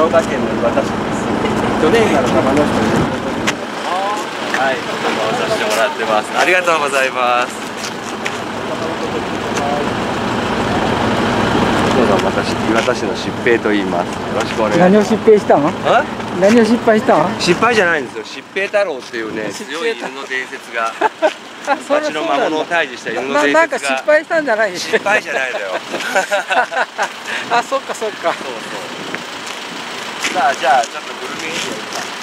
静岡県の磐田市です去年から玉野市とい。うことではい回させてもらってます。ありがとうございます。どうぞ私岩田市の疾平と言いますよろしくお願いします何を失敗したの？あ？何を失敗したの？失敗じゃないんですよ疾平太郎っていうね疾強い犬の。伝説が 町の魔物を退治した犬のな伝なんか失説が敗したんじゃない失敗じゃないんだよ。あそっかそっか。そうそうさあじゃあちょっと